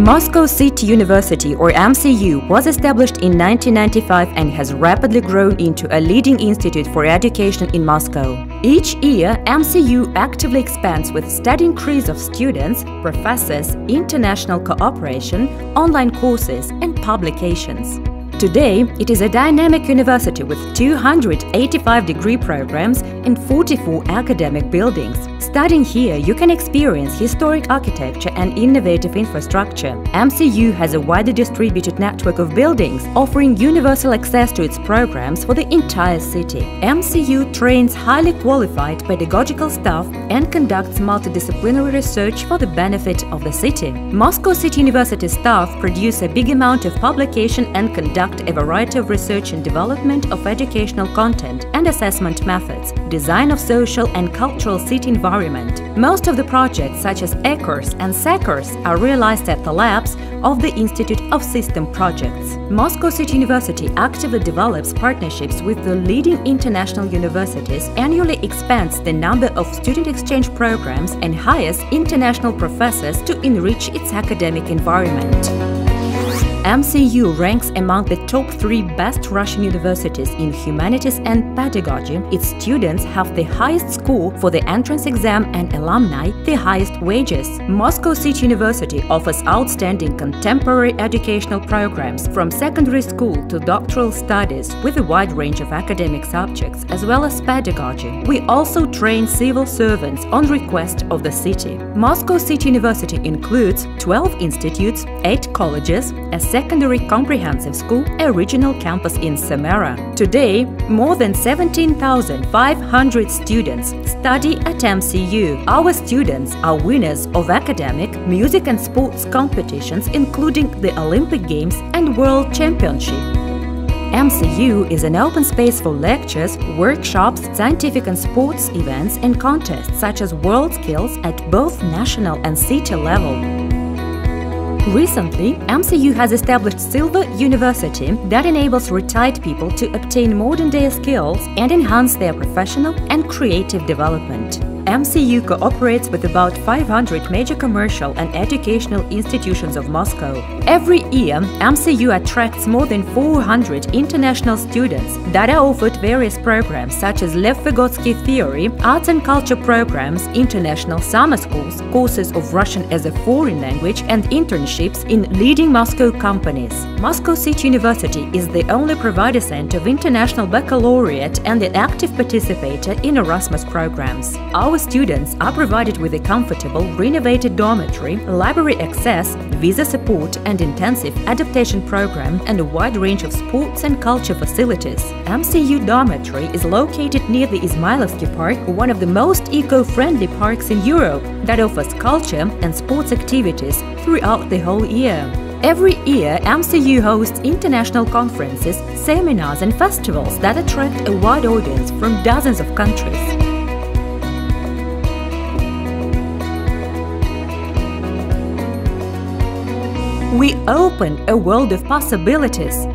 Moscow City University or MCU was established in 1995 and has rapidly grown into a leading institute for education in Moscow. Each year, MCU actively expands with steady increase of students, professors, international cooperation, online courses and publications. Today, it is a dynamic university with 285 degree programs and 44 academic buildings. Studying here, you can experience historic architecture and innovative infrastructure. MCU has a widely distributed network of buildings, offering universal access to its programs for the entire city. MCU trains highly qualified pedagogical staff and conducts multidisciplinary research for the benefit of the city. Moscow City University staff produce a big amount of publication and conduct a variety of research and development of educational content and assessment methods, design of social and cultural city environment. Most of the projects, such as ECORS and SECORS, are realized at the labs of the Institute of System Projects. Moscow City University actively develops partnerships with the leading international universities, annually expands the number of student exchange programs and hires international professors to enrich its academic environment. MCU ranks among the top three best Russian universities in humanities and pedagogy. Its students have the highest for the entrance exam and alumni the highest wages. Moscow City University offers outstanding contemporary educational programs from secondary school to doctoral studies with a wide range of academic subjects as well as pedagogy. We also train civil servants on request of the city. Moscow City University includes 12 institutes, 8 colleges, a secondary comprehensive school, a regional campus in Samara. Today, more than 17,500 students study at MCU. Our students are winners of academic, music and sports competitions including the Olympic Games and World Championship. MCU is an open space for lectures, workshops, scientific and sports events and contests such as World Skills at both national and city level. Recently, MCU has established Silver University that enables retired people to obtain modern-day skills and enhance their professional and creative development. MCU cooperates with about 500 major commercial and educational institutions of Moscow. Every year, MCU attracts more than 400 international students that are offered various programs such as Lev Vygotsky theory, arts and culture programs, international summer schools, courses of Russian as a foreign language and internships in leading Moscow companies. Moscow City University is the only provider center of international baccalaureate and an active participator in Erasmus programs. Our students are provided with a comfortable, renovated dormitory, library access, visa support and intensive adaptation program and a wide range of sports and culture facilities. MCU Dormitory is located near the Izmailovsky Park, one of the most eco-friendly parks in Europe that offers culture and sports activities throughout the whole year. Every year, MCU hosts international conferences, seminars and festivals that attract a wide audience from dozens of countries. We open a world of possibilities.